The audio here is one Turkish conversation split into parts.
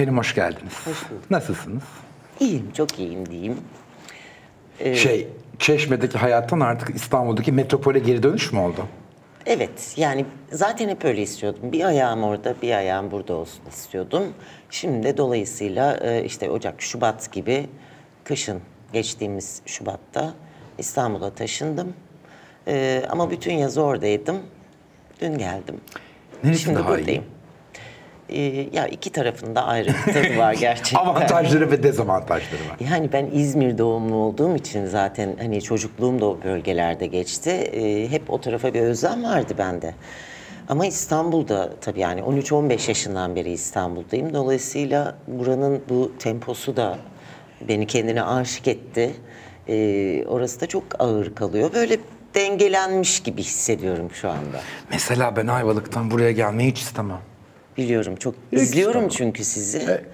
Efendim hoş geldiniz. Hoş bulduk. Nasılsınız? İyiyim, çok iyiyim diyeyim. Şey, Çeşme'deki hayattan artık İstanbul'daki metropole geri dönüş mü oldu? Evet, yani zaten hep öyle istiyordum. Bir ayağım orada, bir ayağım burada olsun istiyordum. Şimdi de dolayısıyla e, işte Ocak, Şubat gibi kışın geçtiğimiz Şubat'ta İstanbul'a taşındım. E, ama bütün yaz oradaydım. Dün geldim. Neresi Şimdi daha iyi? Buradayım. E, ya iki tarafında ayrı bir tadı var gerçekten. Avantajları ve dezavantajları var. Yani ben İzmir doğumlu olduğum için zaten hani çocukluğum da o bölgelerde geçti. Ee, hep o tarafa bir özlem vardı bende. Ama İstanbul'da tabii yani 13-15 yaşından beri İstanbul'dayım. Dolayısıyla buranın bu temposu da beni kendine aşık etti. Ee, orası da çok ağır kalıyor. Böyle dengelenmiş gibi hissediyorum şu anda. Mesela ben Ayvalık'tan buraya gelmeyi hiç istemem. Biliyorum çok Hiç izliyorum çünkü sizi. Evet.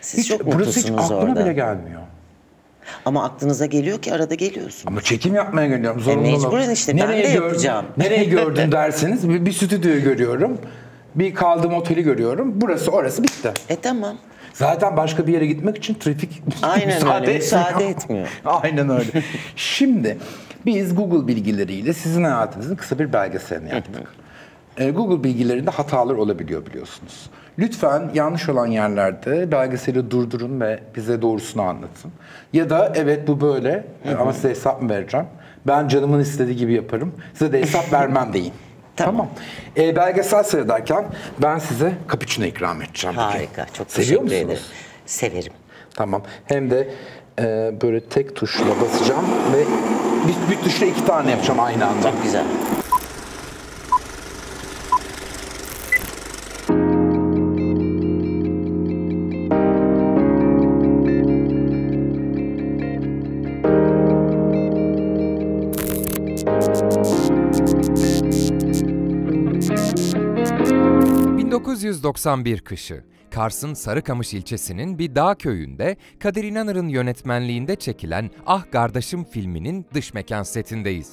Siz Hiç, çok burası hiç aklıma orada. bile gelmiyor. Ama aklınıza geliyor ki arada geliyorsun. Ama çekim yapmaya geliyorum. Zorunlu E, mecburen işte, ben de gördün- yapacağım. Nereye gördün derseniz bir, bir stüdyoyu görüyorum. Bir kaldığım oteli görüyorum. Burası orası bitti. E tamam. Zaten başka bir yere gitmek için trafik Aynen öyle, müsaade etmiyor. Aynen öyle. Şimdi biz Google bilgileriyle sizin hayatınızın kısa bir belgeselini yaptık. Ee, Google bilgilerinde hatalar olabiliyor biliyorsunuz. Lütfen yanlış olan yerlerde belgeseli durdurun ve bize doğrusunu anlatın. Ya da evet bu böyle ama size hesap mı vereceğim? Ben canımın istediği gibi yaparım. Size de hesap vermem deyin. Tamam. Ee, belgesel seyrederken ben size cappuccino ikram edeceğim. bugün. Harika. Çok Seviyor teşekkür musunuz? ederim. Severim. Tamam. Hem de e, böyle tek tuşla basacağım ve bir, bir tuşla iki tane yapacağım aynı anda. Çok güzel. 1991 kışı. Kars'ın Sarıkamış ilçesinin bir dağ köyünde Kadir İnanır'ın yönetmenliğinde çekilen Ah Kardeşim filminin dış mekan setindeyiz.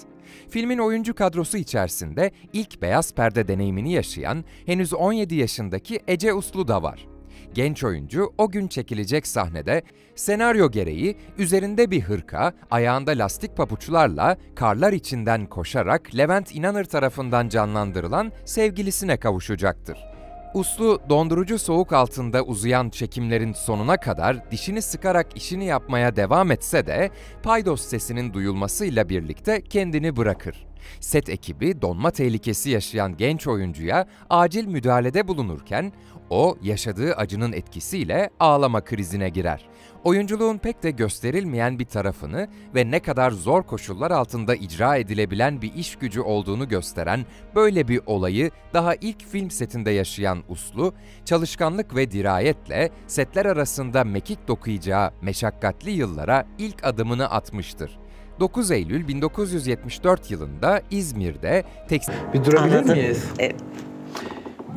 Filmin oyuncu kadrosu içerisinde ilk beyaz perde deneyimini yaşayan henüz 17 yaşındaki Ece Uslu da var. Genç oyuncu o gün çekilecek sahnede senaryo gereği üzerinde bir hırka, ayağında lastik papuçlarla karlar içinden koşarak Levent İnanır tarafından canlandırılan sevgilisine kavuşacaktır. Uslu dondurucu soğuk altında uzayan çekimlerin sonuna kadar dişini sıkarak işini yapmaya devam etse de paydos sesinin duyulmasıyla birlikte kendini bırakır. Set ekibi donma tehlikesi yaşayan genç oyuncuya acil müdahalede bulunurken o yaşadığı acının etkisiyle ağlama krizine girer. Oyunculuğun pek de gösterilmeyen bir tarafını ve ne kadar zor koşullar altında icra edilebilen bir iş gücü olduğunu gösteren böyle bir olayı daha ilk film setinde yaşayan Uslu, çalışkanlık ve dirayetle setler arasında mekik dokuyacağı meşakkatli yıllara ilk adımını atmıştır. 9 Eylül 1974 yılında İzmir'de tekstil Bir durabilir miyiz? E,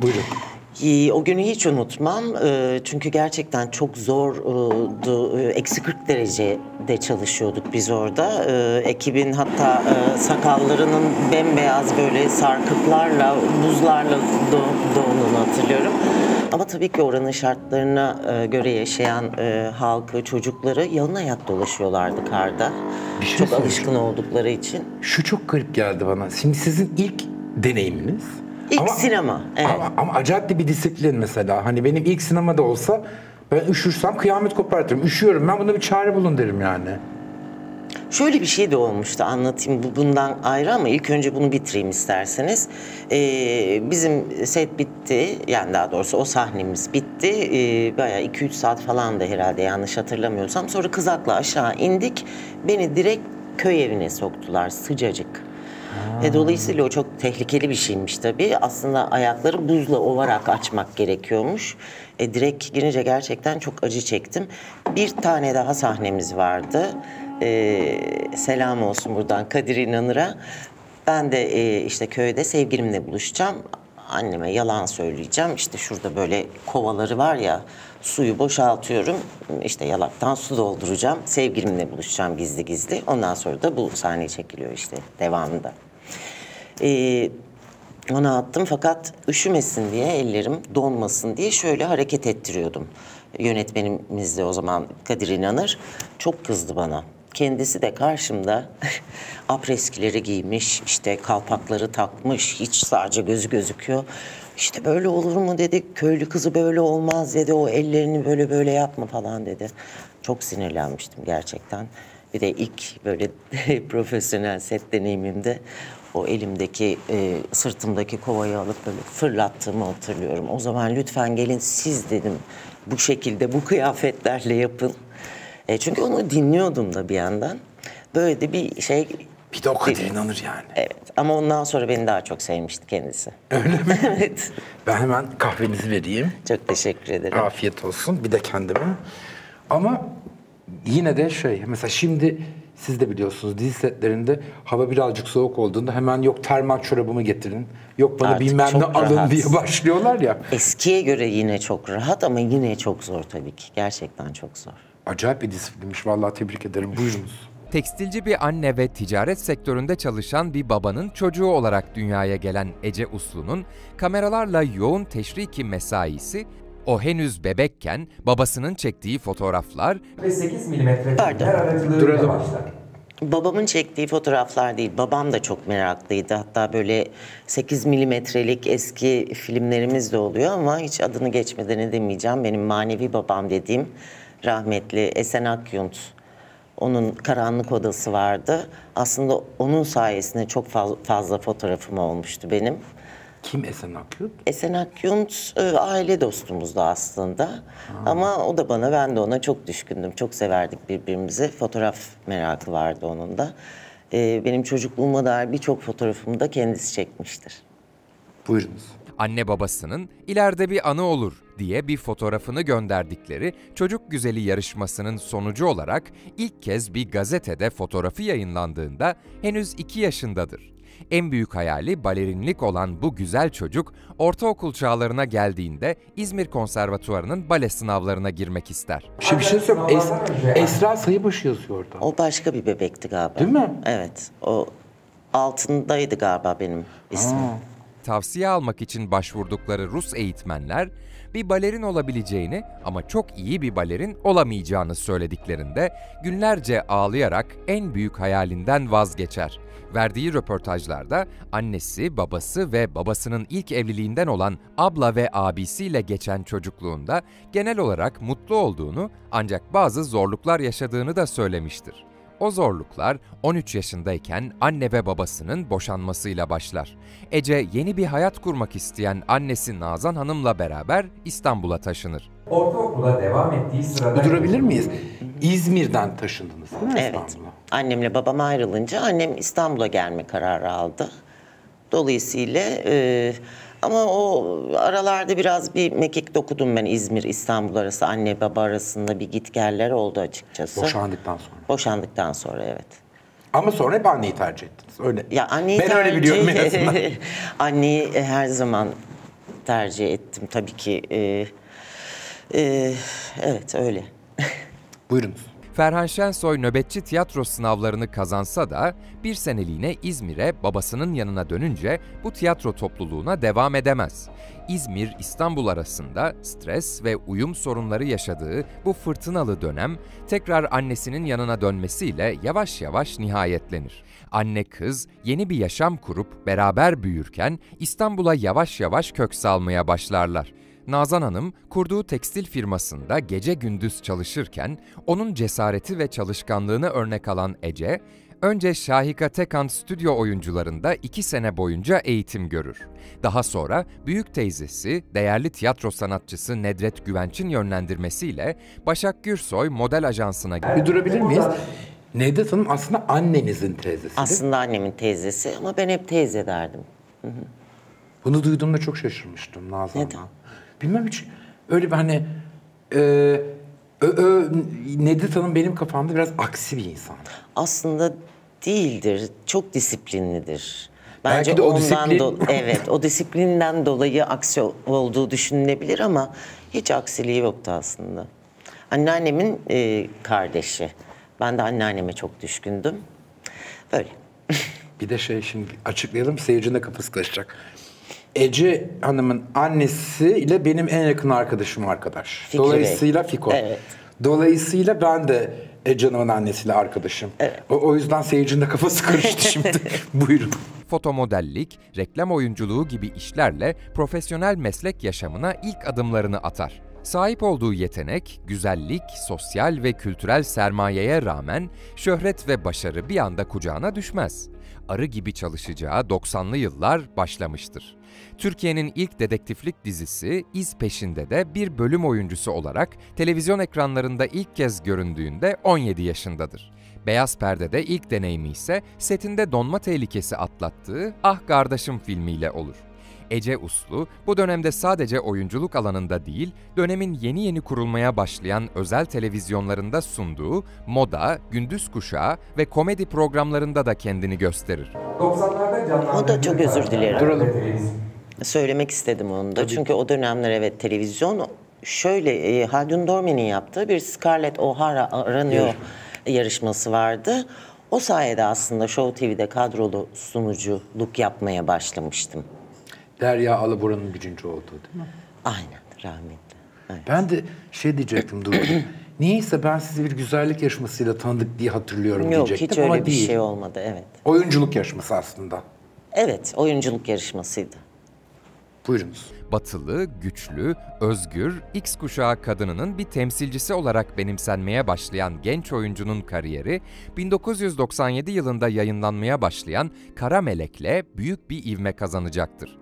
Buyurun. Ee, O günü hiç unutmam Ee, çünkü gerçekten çok zordu. Ee, Eksi 40 derecede çalışıyorduk biz orada. Ekibin hatta e, sakallarının bembeyaz böyle sarkıklarla, buzlarla do- doğduğunu hatırlıyorum. Ama tabii ki oranın şartlarına e, göre yaşayan e, halkı, çocukları yalın ayak dolaşıyorlardı karda. Bir şey çok alışkın oldukları için. Şu çok garip geldi bana. Şimdi sizin ilk deneyiminiz. İlk sinema, evet. Ama, ama acayip de bir disiplin mesela. Hani benim ilk sinemada olsa ben üşürsem kıyamet kopartırım. Üşüyorum ben buna bir çare bulun derim yani. Şöyle bir şey de olmuştu anlatayım bu bundan ayrı ama ilk önce bunu bitireyim isterseniz. Ee, bizim set bitti yani daha doğrusu o sahnemiz bitti. Ee, bayağı 2-3 saat falan da herhalde yanlış hatırlamıyorsam. Sonra kızakla aşağı indik. Beni direkt köy evine soktular sıcacık. E, dolayısıyla o çok tehlikeli bir şeymiş tabii. Aslında ayakları buzla ovarak açmak gerekiyormuş. E, direkt girince gerçekten çok acı çektim. Bir tane daha sahnemiz vardı. E, selam olsun buradan Kadir İnanır'a. Ben de e, işte köyde sevgilimle buluşacağım. Anneme yalan söyleyeceğim. İşte şurada böyle kovaları var ya suyu boşaltıyorum. İşte yalaktan su dolduracağım. Sevgilimle buluşacağım gizli gizli. Ondan sonra da bu sahne çekiliyor işte devamında. Ee, Ona attım fakat üşümesin diye ellerim donmasın diye şöyle hareket ettiriyordum. Yönetmenimiz de o zaman Kadir İnanır çok kızdı bana. Kendisi de karşımda apreskileri giymiş, işte kalpakları takmış, hiç sadece gözü gözüküyor. İşte böyle olur mu dedi, köylü kızı böyle olmaz dedi, o ellerini böyle böyle yapma falan dedi. Çok sinirlenmiştim gerçekten. Bir de ilk böyle profesyonel set deneyimimde o elimdeki, e, sırtımdaki kovayı alıp böyle fırlattığımı hatırlıyorum. O zaman lütfen gelin siz dedim bu şekilde, bu kıyafetlerle yapın. E, çünkü onu dinliyordum da bir yandan. Böyle de bir şey... Bir de o Kadir inanır yani. Evet ama ondan sonra beni daha çok sevmişti kendisi. Öyle mi? evet. Ben hemen kahvenizi vereyim. Çok teşekkür ederim. Afiyet olsun. Bir de kendime. Ama yine de şey mesela şimdi siz de biliyorsunuz dizi setlerinde hava birazcık soğuk olduğunda hemen yok termal çorabımı getirin. Yok bana Artık bilmem ne alın rahat. diye başlıyorlar ya. Eskiye göre yine çok rahat ama yine çok zor tabii ki. Gerçekten çok zor. Acayip bir disiplinmiş. Vallahi tebrik ederim. Buyurunuz. Tekstilci bir anne ve ticaret sektöründe çalışan bir babanın çocuğu olarak dünyaya gelen Ece Uslu'nun kameralarla yoğun teşriki mesaisi o henüz bebekken babasının çektiği fotoğraflar ve 8 milimetre Pardon. Duralım. başlar. Babamın çektiği fotoğraflar değil, babam da çok meraklıydı. Hatta böyle 8 milimetrelik eski filmlerimiz de oluyor ama hiç adını geçmeden edemeyeceğim. Benim manevi babam dediğim rahmetli Esen Akyunt. Onun karanlık odası vardı. Aslında onun sayesinde çok faz- fazla fotoğrafım olmuştu benim. Kim Esen Akyurt? Esen Akyunt e, aile dostumuzdu aslında. Ama o da bana, ben de ona çok düşkündüm. Çok severdik birbirimizi. Fotoğraf merakı vardı onun da. E, benim çocukluğuma dair birçok fotoğrafımı da kendisi çekmiştir. Buyurunuz. anne babasının ileride bir anı olur diye bir fotoğrafını gönderdikleri Çocuk Güzeli yarışmasının sonucu olarak ilk kez bir gazetede fotoğrafı yayınlandığında henüz 2 yaşındadır. En büyük hayali balerinlik olan bu güzel çocuk ortaokul çağlarına geldiğinde İzmir Konservatuvarı'nın bale sınavlarına girmek ister. Şimdi bir şey söyleyeyim. Es- Esra Sayıbaşı yazıyor orada. O başka bir bebekti galiba. Değil mi? Evet. O altındaydı galiba benim ismim. Tavsiye almak için başvurdukları Rus eğitmenler bir balerin olabileceğini ama çok iyi bir balerin olamayacağını söylediklerinde günlerce ağlayarak en büyük hayalinden vazgeçer. Verdiği röportajlarda annesi, babası ve babasının ilk evliliğinden olan abla ve abisiyle geçen çocukluğunda genel olarak mutlu olduğunu ancak bazı zorluklar yaşadığını da söylemiştir. O zorluklar 13 yaşındayken anne ve babasının boşanmasıyla başlar. Ece yeni bir hayat kurmak isteyen annesi Nazan Hanım'la beraber İstanbul'a taşınır. Ortaokula devam ettiği sırada... Durabilir miyiz? İzmir'den taşındınız değil mi Evet. İstanbul'a? Annemle babam ayrılınca annem İstanbul'a gelme kararı aldı. Dolayısıyla e, ama o aralarda biraz bir mekik dokudum ben İzmir İstanbul arası anne baba arasında bir gitgeller oldu açıkçası. Boşandıktan sonra. Boşandıktan sonra evet. Ama sonra hep anneyi tercih ettiniz. Öyle. Ya anneyi ben öyle tercih- biliyorum en azından. anneyi her zaman tercih ettim tabii ki. e, e, evet öyle. Buyurunuz. Ferhan Şensoy nöbetçi tiyatro sınavlarını kazansa da bir seneliğine İzmir'e babasının yanına dönünce bu tiyatro topluluğuna devam edemez. İzmir-İstanbul arasında stres ve uyum sorunları yaşadığı bu fırtınalı dönem tekrar annesinin yanına dönmesiyle yavaş yavaş nihayetlenir. Anne kız yeni bir yaşam kurup beraber büyürken İstanbul'a yavaş yavaş kök salmaya başlarlar. Nazan Hanım kurduğu tekstil firmasında gece gündüz çalışırken onun cesareti ve çalışkanlığını örnek alan Ece, önce Şahika Tekan stüdyo oyuncularında iki sene boyunca eğitim görür. Daha sonra büyük teyzesi, değerli tiyatro sanatçısı Nedret Güvenç'in yönlendirmesiyle Başak Gürsoy model ajansına Bir durabilir miyiz? Nedret Hanım aslında annenizin teyzesi. Aslında annemin teyzesi ama ben hep teyze derdim. Bunu duyduğumda çok şaşırmıştım Nazan'dan. Neden? Bilmem hiç öyle bir hani e, ö, ö, Nedret Hanım benim kafamda biraz aksi bir insan. Aslında değildir. Çok disiplinlidir. Belki Bence de o ondan disiplin- do- evet o disiplinden dolayı aksi olduğu düşünülebilir ama hiç aksiliği yoktu aslında. Anneannemin e, kardeşi. Ben de anneanneme çok düşkündüm. Böyle. Bir de şey şimdi açıklayalım seyircinin de kafası karışacak. Ece Hanım'ın annesi ile benim en yakın arkadaşım arkadaş. Fikri Dolayısıyla Bey. Fiko. Evet. Dolayısıyla ben de Ece Hanım'ın annesiyle arkadaşım. O, o yüzden seyircinin de kafası karıştı şimdi. Buyurun. Fotomodellik, reklam oyunculuğu gibi işlerle profesyonel meslek yaşamına ilk adımlarını atar. Sahip olduğu yetenek, güzellik, sosyal ve kültürel sermayeye rağmen şöhret ve başarı bir anda kucağına düşmez. Arı gibi çalışacağı 90'lı yıllar başlamıştır. Türkiye'nin ilk dedektiflik dizisi İz Peşinde de bir bölüm oyuncusu olarak televizyon ekranlarında ilk kez göründüğünde 17 yaşındadır. Beyaz Perde'de ilk deneyimi ise setinde donma tehlikesi atlattığı Ah Kardeşim filmiyle olur. Ece Uslu, bu dönemde sadece oyunculuk alanında değil, dönemin yeni yeni kurulmaya başlayan özel televizyonlarında sunduğu moda, gündüz kuşağı ve komedi programlarında da kendini gösterir. 90'larda canlandırdığı O da çok özür dilerim. Duralım. Söylemek istedim onu da. Çünkü o dönemler evet televizyon şöyle e, Haldun Dorme'nin yaptığı bir Scarlett O'Hara aranıyor yarışması vardı. O sayede aslında Show TV'de kadrolu sunuculuk yapmaya başlamıştım. Derya Alabora'nın birinci olduğu değil mi? Aynen rahmetli. Evet. Ben de şey diyecektim dur. Niyeyse ben sizi bir güzellik yarışmasıyla tanıdık diye hatırlıyorum Yok diyecektim hiç ama öyle bir değil. şey olmadı evet. Oyunculuk yarışması aslında. Evet oyunculuk yarışmasıydı. Buyurunuz. Batılı, güçlü, özgür, X kuşağı kadınının bir temsilcisi olarak benimsenmeye başlayan genç oyuncunun kariyeri, 1997 yılında yayınlanmaya başlayan Kara Melek'le büyük bir ivme kazanacaktır.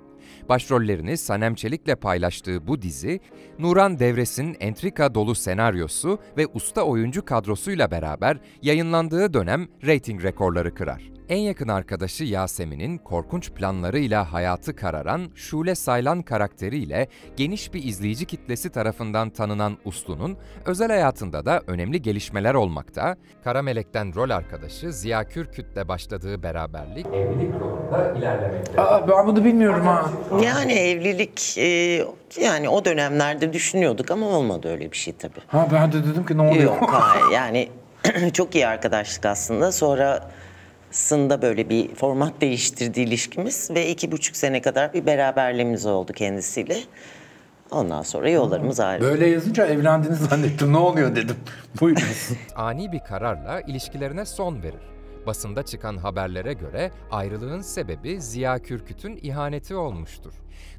Başrollerini Sanem Çelik'le paylaştığı bu dizi, Nuran Devres'in entrika dolu senaryosu ve usta oyuncu kadrosuyla beraber yayınlandığı dönem reyting rekorları kırar. En yakın arkadaşı Yasemin'in korkunç planlarıyla hayatı kararan Şule Saylan karakteriyle geniş bir izleyici kitlesi tarafından tanınan Uslu'nun özel hayatında da önemli gelişmeler olmakta. Kara Melek'ten rol arkadaşı Ziya Kürküt'le başladığı beraberlik evlilik yolunda ilerlemekte. Aa, ben bunu bilmiyorum ha. Yani evlilik e, yani o dönemlerde düşünüyorduk ama olmadı öyle bir şey tabii. Ha ben de dedim ki ne oluyor? Yok hayır yani çok iyi arkadaşlık aslında. Sonrasında böyle bir format değiştirdi ilişkimiz ve iki buçuk sene kadar bir beraberliğimiz oldu kendisiyle. Ondan sonra yollarımız ayrıldı. Böyle yazınca evlendiniz zannettim. Ne oluyor dedim. Buyurunuz. ani bir kararla ilişkilerine son verir. Basında çıkan haberlere göre ayrılığın sebebi Ziya Kürküt'ün ihaneti olmuştur.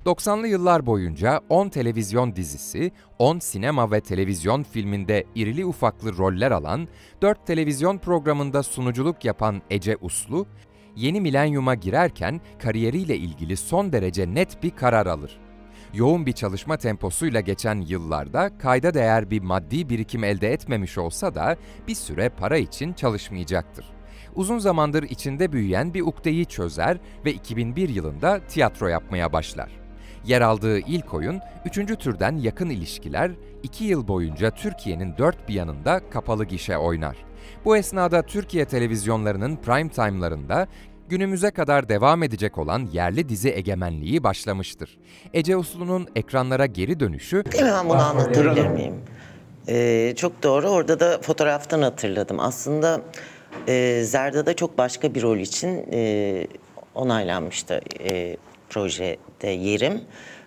90'lı yıllar boyunca 10 televizyon dizisi, 10 sinema ve televizyon filminde irili ufaklı roller alan, 4 televizyon programında sunuculuk yapan Ece Uslu, yeni milenyuma girerken kariyeriyle ilgili son derece net bir karar alır yoğun bir çalışma temposuyla geçen yıllarda kayda değer bir maddi birikim elde etmemiş olsa da bir süre para için çalışmayacaktır. Uzun zamandır içinde büyüyen bir ukdeyi çözer ve 2001 yılında tiyatro yapmaya başlar. Yer aldığı ilk oyun, üçüncü türden yakın ilişkiler, iki yıl boyunca Türkiye'nin dört bir yanında kapalı gişe oynar. Bu esnada Türkiye televizyonlarının prime time'larında günümüze kadar devam edecek olan yerli dizi egemenliği başlamıştır. Ece Uslu'nun ekranlara geri dönüşü Hemen bunu anlatabilir miyim? Ee, çok doğru. Orada da fotoğraftan hatırladım. Aslında e, Zerda'da çok başka bir rol için e, onaylanmıştı e, projede yerim.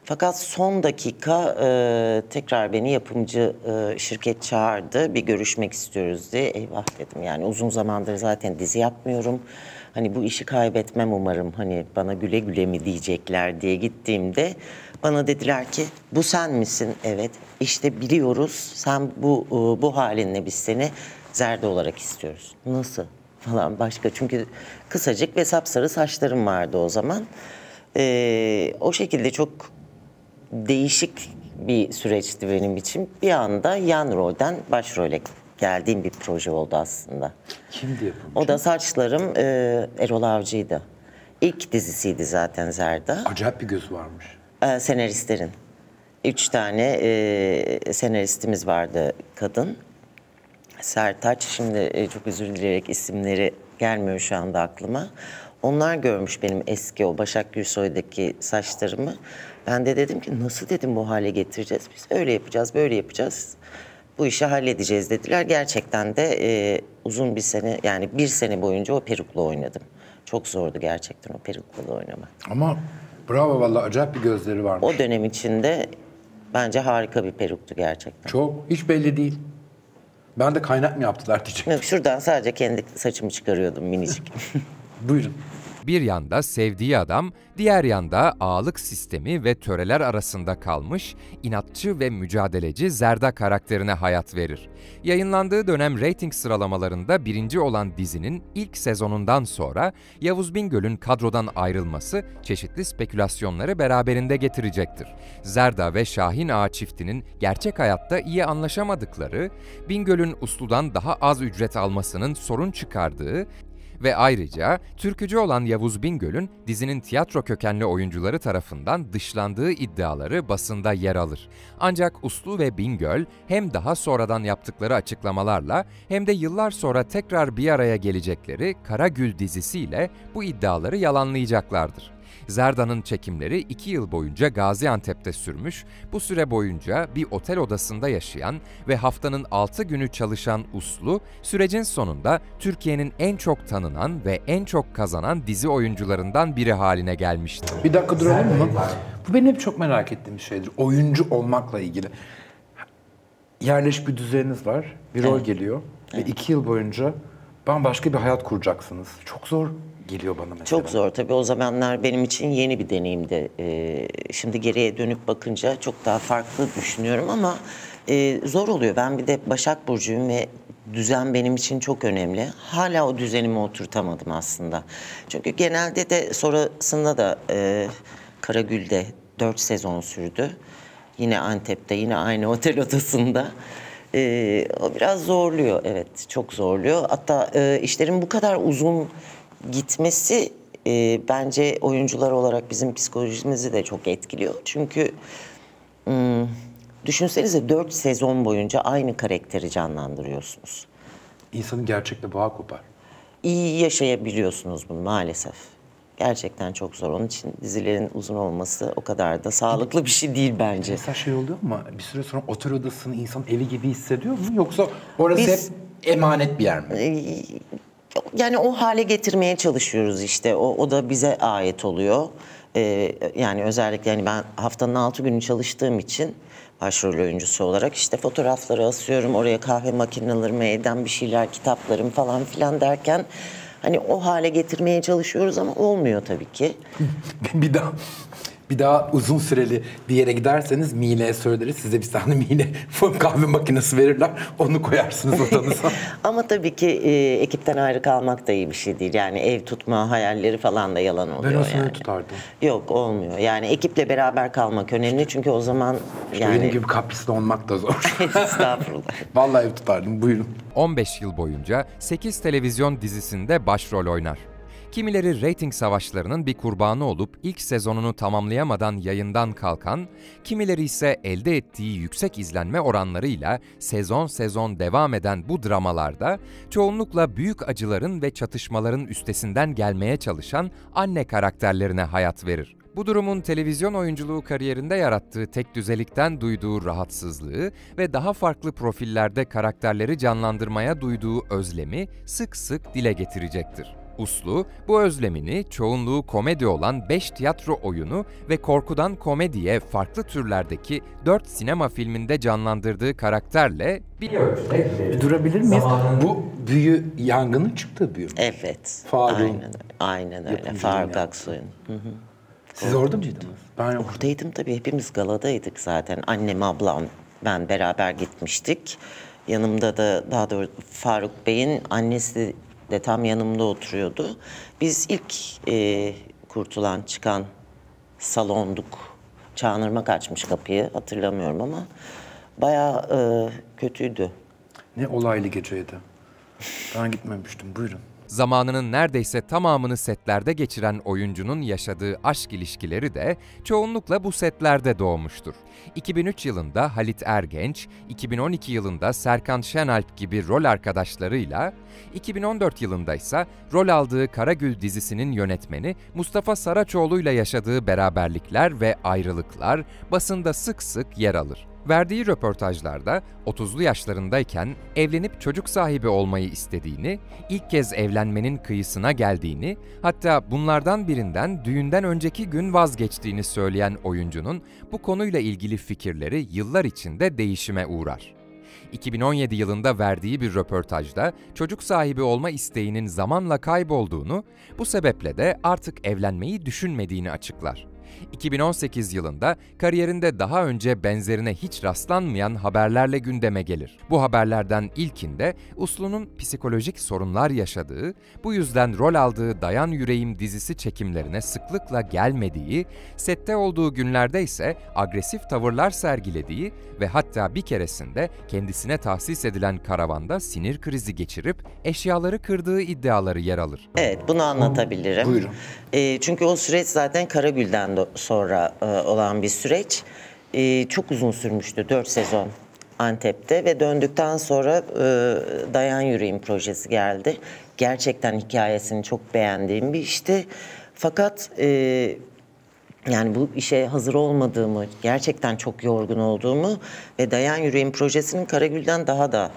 Fakat son dakika e, tekrar beni yapımcı e, şirket çağırdı. Bir görüşmek istiyoruz diye. Eyvah dedim yani uzun zamandır zaten dizi yapmıyorum. Hani bu işi kaybetmem umarım. Hani bana güle güle mi diyecekler diye gittiğimde bana dediler ki bu sen misin? Evet. İşte biliyoruz sen bu e, bu halinle biz seni zerde olarak istiyoruz. Nasıl? Falan başka çünkü kısacık ve sapsarı saçlarım vardı o zaman. Ee, o şekilde çok değişik bir süreçti benim için. Bir anda yan rolden başrole geldiğim bir proje oldu aslında. Kimdi yapımcı? O da saçlarım e, Erol Avcı'ydı. İlk dizisiydi zaten Zerda. Acayip bir gözü varmış. E, senaristlerin. Üç tane e, senaristimiz vardı kadın. Sertaç, şimdi e, çok özür dileyerek isimleri gelmiyor şu anda aklıma. Onlar görmüş benim eski o Başak Gürsoy'daki saçlarımı. Ben de dedim ki nasıl dedim bu hale getireceğiz? Biz öyle yapacağız, böyle yapacağız. Bu işi halledeceğiz dediler. Gerçekten de e, uzun bir sene yani bir sene boyunca o perukla oynadım. Çok zordu gerçekten o perukla da oynamak. Ama Bravo vallahi acayip bir gözleri varmış. O dönem içinde bence harika bir peruktu gerçekten. Çok hiç belli değil. Ben de kaynak mı yaptılar diyecek. Yok, Şuradan sadece kendi saçımı çıkarıyordum minicik. Buyurun. Bir yanda sevdiği adam, diğer yanda ağalık sistemi ve töreler arasında kalmış, inatçı ve mücadeleci Zerda karakterine hayat verir. Yayınlandığı dönem reyting sıralamalarında birinci olan dizinin ilk sezonundan sonra Yavuz Bingöl'ün kadrodan ayrılması çeşitli spekülasyonları beraberinde getirecektir. Zerda ve Şahin Ağa çiftinin gerçek hayatta iyi anlaşamadıkları, Bingöl'ün Uslu'dan daha az ücret almasının sorun çıkardığı ve ayrıca türkücü olan Yavuz Bingöl'ün dizinin tiyatro kökenli oyuncuları tarafından dışlandığı iddiaları basında yer alır. Ancak Uslu ve Bingöl hem daha sonradan yaptıkları açıklamalarla hem de yıllar sonra tekrar bir araya gelecekleri Karagül dizisiyle bu iddiaları yalanlayacaklardır. Zerda'nın çekimleri 2 yıl boyunca Gaziantep'te sürmüş, bu süre boyunca bir otel odasında yaşayan ve haftanın 6 günü çalışan Uslu, sürecin sonunda Türkiye'nin en çok tanınan ve en çok kazanan dizi oyuncularından biri haline gelmişti. Bir dakika duralım mı? Bu benim hep çok merak ettiğim bir şeydir. Oyuncu olmakla ilgili. Yerleşik bir düzeniniz var. Bir rol geliyor. Ve iki yıl boyunca bambaşka bir hayat kuracaksınız. Çok zor geliyor bana mesela. Çok zor tabii o zamanlar benim için yeni bir deneyimdi. Ee, şimdi geriye dönüp bakınca çok daha farklı düşünüyorum ama e, zor oluyor. Ben bir de Başak Burcu'yum ve düzen benim için çok önemli. Hala o düzenimi oturtamadım aslında. Çünkü genelde de sonrasında da e, Karagül'de 4 sezon sürdü. Yine Antep'te, yine aynı otel odasında. Ee, o biraz zorluyor, evet çok zorluyor. Hatta e, işlerin bu kadar uzun gitmesi e, bence oyuncular olarak bizim psikolojimizi de çok etkiliyor. Çünkü hmm, düşünsenize 4 sezon boyunca aynı karakteri canlandırıyorsunuz. İnsanın gerçekle bağ kopar. İyi yaşayabiliyorsunuz bunu maalesef. Gerçekten çok zor. Onun için dizilerin uzun olması o kadar da sağlıklı bir şey değil bence. Mesela şey oluyor mu? Bir süre sonra otel odasını insan evi gibi hissediyor mu? Yoksa orası Biz- hep emanet bir yer mi? Yani o hale getirmeye çalışıyoruz işte. O, o da bize ait oluyor. Ee, yani özellikle hani ben haftanın altı günü çalıştığım için başrol oyuncusu olarak işte fotoğrafları asıyorum. Oraya kahve makinelerimi, evden bir şeyler, kitaplarım falan filan derken hani o hale getirmeye çalışıyoruz ama olmuyor tabii ki. bir daha bir daha uzun süreli bir yere giderseniz Mine'ye söyleriz. Size bir tane Mine kahve makinesi verirler. Onu koyarsınız odanıza. Ama tabii ki e, ekipten ayrı kalmak da iyi bir şey değil. Yani ev tutma hayalleri falan da yalan oluyor ben olsa yani. tutardım. Yok olmuyor. Yani ekiple beraber kalmak önemli çünkü o zaman Benim yani gibi kaprisli olmak da zor. estağfurullah. Vallahi ev tutardım. Buyurun. 15 yıl boyunca 8 televizyon dizisinde başrol oynar. Kimileri reyting savaşlarının bir kurbanı olup ilk sezonunu tamamlayamadan yayından kalkan, kimileri ise elde ettiği yüksek izlenme oranlarıyla sezon sezon devam eden bu dramalarda çoğunlukla büyük acıların ve çatışmaların üstesinden gelmeye çalışan anne karakterlerine hayat verir. Bu durumun televizyon oyunculuğu kariyerinde yarattığı tek düzelikten duyduğu rahatsızlığı ve daha farklı profillerde karakterleri canlandırmaya duyduğu özlemi sık sık dile getirecektir. Uslu, bu özlemini çoğunluğu komedi olan 5 tiyatro oyunu ve korkudan komediye farklı türlerdeki 4 sinema filminde canlandırdığı karakterle bir ölçüde durabilir miyiz? Zamanın- Bu büyü yangının çıktığı büyü mü? Evet. Faruk'un Aynen öyle. Aynen öyle. Faruk. Aksoy'un. Hı hı. Siz orada mıydınız? Ben yok. Oradaydım tabii. Hepimiz galadaydık zaten. Annem, ablam, ben beraber gitmiştik. Yanımda da daha doğrusu Faruk Bey'in annesi de tam yanımda oturuyordu. Biz ilk e, kurtulan çıkan salonduk. Çağınırmak açmış kapıyı hatırlamıyorum ama bayağı e, kötüydü. Ne olaylı geceydi. Ben gitmemiştim. Buyurun. Zamanının neredeyse tamamını setlerde geçiren oyuncunun yaşadığı aşk ilişkileri de çoğunlukla bu setlerde doğmuştur. 2003 yılında Halit Ergenç, 2012 yılında Serkan Şenalp gibi rol arkadaşlarıyla, 2014 yılında ise rol aldığı Karagül dizisinin yönetmeni Mustafa Saraçoğlu ile yaşadığı beraberlikler ve ayrılıklar basında sık sık yer alır. Verdiği röportajlarda 30'lu yaşlarındayken evlenip çocuk sahibi olmayı istediğini, ilk kez evlenmenin kıyısına geldiğini, hatta bunlardan birinden düğünden önceki gün vazgeçtiğini söyleyen oyuncunun bu konuyla ilgili fikirleri yıllar içinde değişime uğrar. 2017 yılında verdiği bir röportajda çocuk sahibi olma isteğinin zamanla kaybolduğunu, bu sebeple de artık evlenmeyi düşünmediğini açıklar. 2018 yılında kariyerinde daha önce benzerine hiç rastlanmayan haberlerle gündeme gelir. Bu haberlerden ilkinde Uslu'nun psikolojik sorunlar yaşadığı, bu yüzden rol aldığı Dayan Yüreğim dizisi çekimlerine sıklıkla gelmediği, sette olduğu günlerde ise agresif tavırlar sergilediği ve hatta bir keresinde kendisine tahsis edilen karavanda sinir krizi geçirip eşyaları kırdığı iddiaları yer alır. Evet bunu anlatabilirim. Buyurun. E, çünkü o süreç zaten Karagül'den do- sonra e, olan bir süreç. E, çok uzun sürmüştü 4 sezon Antep'te ve döndükten sonra e, Dayan Yüreğim projesi geldi. Gerçekten hikayesini çok beğendiğim bir işti. Fakat yani bu işe hazır olmadığımı, gerçekten çok yorgun olduğumu ve Dayan Yüreğim projesinin Karagül'den daha da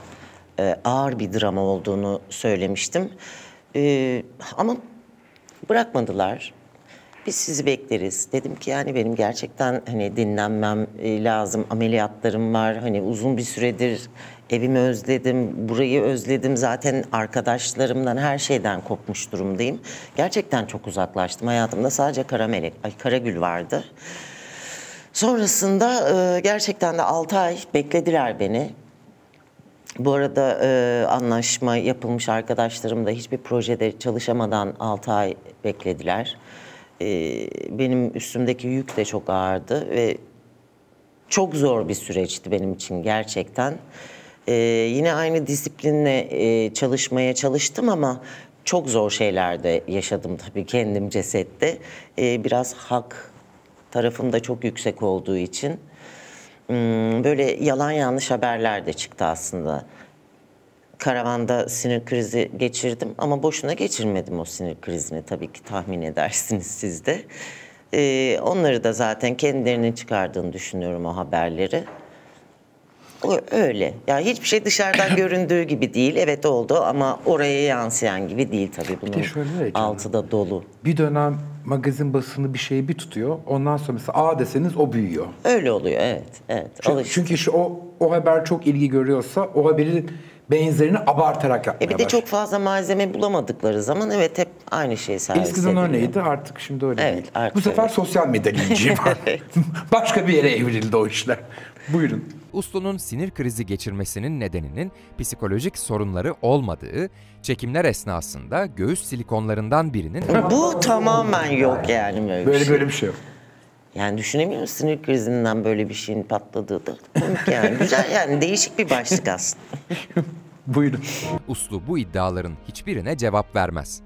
e, ağır bir drama olduğunu söylemiştim. E, ama bırakmadılar. Biz sizi bekleriz. Dedim ki yani benim gerçekten hani dinlenmem e, lazım. Ameliyatlarım var. Hani uzun bir süredir evimi özledim, burayı özledim. Zaten arkadaşlarımdan her şeyden kopmuş durumdayım. Gerçekten çok uzaklaştım. Hayatımda sadece Kara Melek, ay Karagül vardı. Sonrasında e, gerçekten de 6 ay beklediler beni. Bu arada e, anlaşma yapılmış arkadaşlarım da hiçbir projede çalışamadan 6 ay beklediler. E, benim üstümdeki yük de çok ağırdı ve çok zor bir süreçti benim için gerçekten. E, yine aynı disiplinle e, çalışmaya çalıştım ama çok zor şeyler de yaşadım tabii kendim cesette. E, biraz hak tarafım da çok yüksek olduğu için hmm, böyle yalan yanlış haberler de çıktı aslında. Karavanda sinir krizi geçirdim ama boşuna geçirmedim o sinir krizini tabii ki tahmin edersiniz siz de. Ee, onları da zaten kendilerinin çıkardığını düşünüyorum o haberleri. O, öyle. Ya hiçbir şey dışarıdan göründüğü gibi değil. Evet oldu ama oraya yansıyan gibi değil tabii. Bunun şöyle ya canım. altı da dolu. Bir dönem magazin basını bir şeyi bir tutuyor. Ondan sonra mesela A deseniz o büyüyor. Öyle oluyor evet. Evet. Çünkü, çünkü işte o, o haber çok ilgi görüyorsa o haberin benzerini abartarak yapmaya E bir de başlıyor. çok fazla malzeme bulamadıkları zaman evet hep aynı şey servis Eskiden ediliyor. öyleydi artık şimdi öyle Evet, değil. artık Bu sefer öyle. sosyal medya linci var. Başka bir yere evrildi o işler. Buyurun. Uslu'nun sinir krizi geçirmesinin nedeninin psikolojik sorunları olmadığı, çekimler esnasında göğüs silikonlarından birinin Bu tamamen yok yani böyle, bir Böyle şey. böyle bir şey yok. Yani düşünemiyor musun sinir krizinden böyle bir şeyin patladığı da. Komik yani. Güzel yani değişik bir başlık aslında. Buyurun. Uslu bu iddiaların hiçbirine cevap vermez.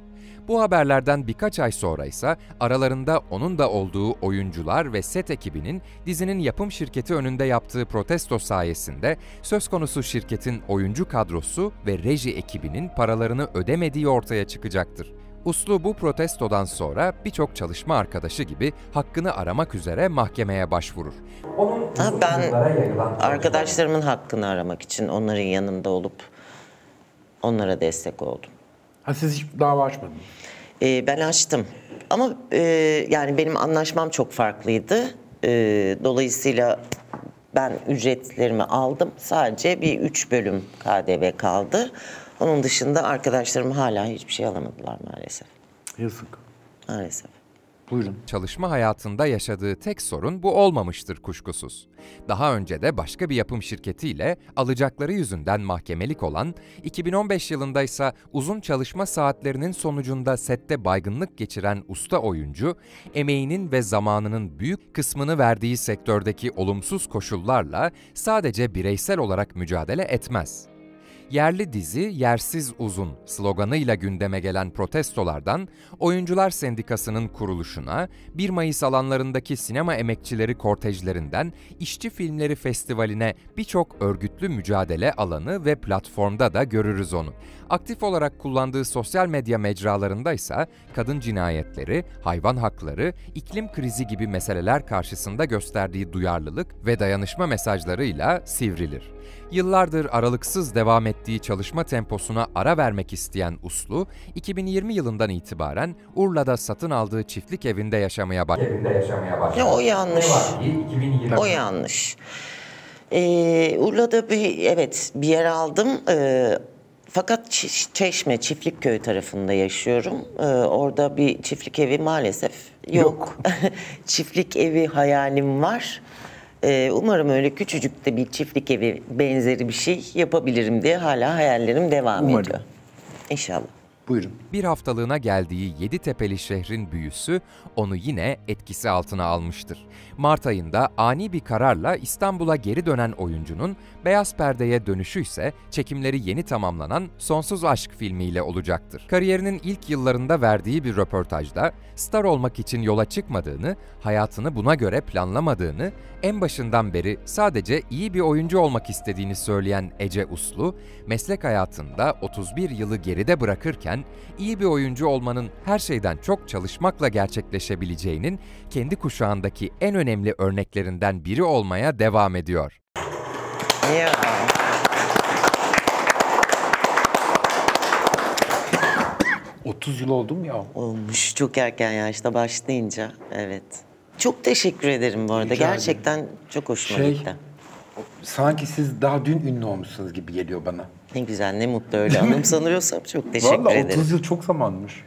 Bu haberlerden birkaç ay sonra ise aralarında onun da olduğu oyuncular ve set ekibinin dizinin yapım şirketi önünde yaptığı protesto sayesinde söz konusu şirketin oyuncu kadrosu ve reji ekibinin paralarını ödemediği ortaya çıkacaktır. Uslu bu protestodan sonra birçok çalışma arkadaşı gibi hakkını aramak üzere mahkemeye başvurur. Onun Ha, ben arkadaşlarımın hakkını aramak için onların yanında olup onlara destek oldum. Ha siz hiç dava açmadınız. Ee, ben açtım. Ama e, yani benim anlaşmam çok farklıydı. E, dolayısıyla ben ücretlerimi aldım. Sadece bir üç bölüm KDV kaldı. Onun dışında arkadaşlarım hala hiçbir şey alamadılar maalesef. Yazık. Maalesef. Buyurun. Çalışma hayatında yaşadığı tek sorun bu olmamıştır kuşkusuz. Daha önce de başka bir yapım şirketiyle alacakları yüzünden mahkemelik olan, 2015 yılında ise uzun çalışma saatlerinin sonucunda sette baygınlık geçiren usta oyuncu, emeğinin ve zamanının büyük kısmını verdiği sektördeki olumsuz koşullarla sadece bireysel olarak mücadele etmez. Yerli dizi yersiz uzun sloganıyla gündeme gelen protestolardan Oyuncular Sendikası'nın kuruluşuna, 1 Mayıs alanlarındaki sinema emekçileri kortejlerinden İşçi Filmleri Festivali'ne birçok örgütlü mücadele alanı ve platformda da görürüz onu. Aktif olarak kullandığı sosyal medya mecralarında ise kadın cinayetleri, hayvan hakları, iklim krizi gibi meseleler karşısında gösterdiği duyarlılık ve dayanışma mesajlarıyla sivrilir. Yıllardır aralıksız devam ettiği çalışma temposuna ara vermek isteyen Uslu, 2020 yılından itibaren Urla'da satın aldığı çiftlik evinde yaşamaya başladı. Evinde yaşamaya başladı. Ya o yanlış. Ne var ki 2020 O yanlış. Ee, Urla'da bir evet bir yer aldım. Ee, fakat Çeşme Çiftlikköy tarafında yaşıyorum. Ee, orada bir çiftlik evi maalesef yok. çiftlik evi hayalim var. Ee, umarım öyle küçücük de bir çiftlik evi benzeri bir şey yapabilirim diye hala hayallerim devam Umarım. ediyor. İnşallah. Buyurun. Bir haftalığına geldiği Yeditepe'li şehrin büyüsü onu yine etkisi altına almıştır. Mart ayında ani bir kararla İstanbul'a geri dönen oyuncunun beyaz perdeye dönüşü ise çekimleri yeni tamamlanan Sonsuz Aşk filmiyle olacaktır. Kariyerinin ilk yıllarında verdiği bir röportajda star olmak için yola çıkmadığını, hayatını buna göre planlamadığını, en başından beri sadece iyi bir oyuncu olmak istediğini söyleyen Ece Uslu, meslek hayatında 31 yılı geride bırakırken iyi bir oyuncu olmanın her şeyden çok çalışmakla gerçekleşebileceğinin kendi kuşağındaki en önemli örneklerinden biri olmaya devam ediyor. Ya. 30 yıl oldu mu ya? Olmuş çok erken yaşta başlayınca evet. Çok teşekkür ederim bu arada. Rica ederim. Gerçekten çok hoşuma Şey, gitti. sanki siz daha dün ünlü olmuşsunuz gibi geliyor bana. Ne güzel ne mutlu öyle anım sanıyorsam çok teşekkür Vallahi ederim. 30 yıl çok zamanmış.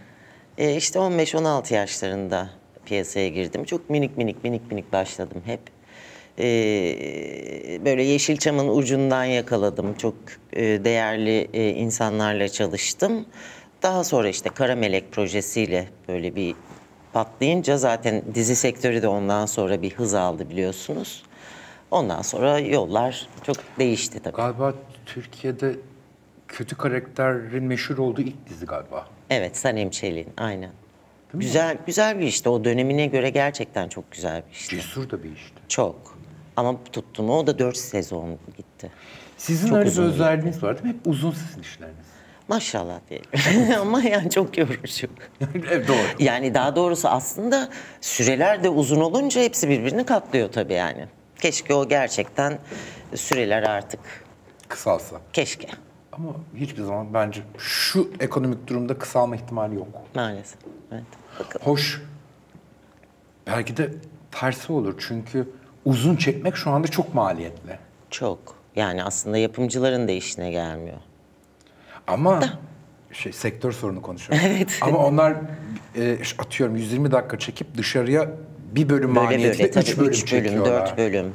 Ee, işte 15-16 yaşlarında piyasaya girdim. Çok minik minik minik minik başladım hep. Ee, böyle Yeşilçam'ın ucundan yakaladım. Çok e, değerli e, insanlarla çalıştım. Daha sonra işte Kara Melek projesiyle böyle bir patlayınca zaten dizi sektörü de ondan sonra bir hız aldı biliyorsunuz. Ondan sonra yollar çok değişti tabii. Galiba Türkiye'de kötü karakterin meşhur olduğu ilk dizi galiba. Evet Sanem Çelik'in aynen. Güzel güzel bir işti. O dönemine göre gerçekten çok güzel bir işti. Cesur da bir işti. Çok. Ama tuttu mu o da 4 sezon gitti. Sizin Çok öyle bir özelliğiniz var değil mi? Hep uzun sizin işleriniz. Maşallah diyelim. Ama yani çok yorucu. evet doğru. Yani daha doğrusu aslında süreler de uzun olunca hepsi birbirini katlıyor tabii yani. Keşke o gerçekten süreler artık Kısalsa. keşke Ama hiçbir zaman bence şu ekonomik durumda kısalma ihtimali yok. maalesef. Evet. Bakalım. Hoş. Belki de tersi olur çünkü uzun çekmek şu anda çok maliyetli. Çok. Yani aslında yapımcıların da işine gelmiyor. Ama şey sektör sorunu konuşuyorum. Evet. Ama onlar e, atıyorum 120 dakika çekip dışarıya bir bölüm tabii 3 bölüm üç bölüm, çekiyorlar. dört bölüm.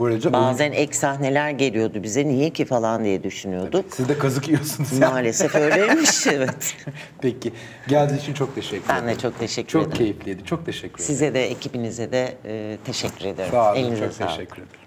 Böylece Bazen ek sahneler geliyordu bize niye ki falan diye düşünüyorduk. siz de kazık yiyorsunuz. Maalesef öyleymiş evet. Peki. Geldiğiniz için çok teşekkür Ben ederim. de çok teşekkür Çok ederim. keyifliydi. Çok teşekkür ederim. Size de ekibinize de e, teşekkür ederim. Sağ olun. Elinize çok sağlık. teşekkür ederim.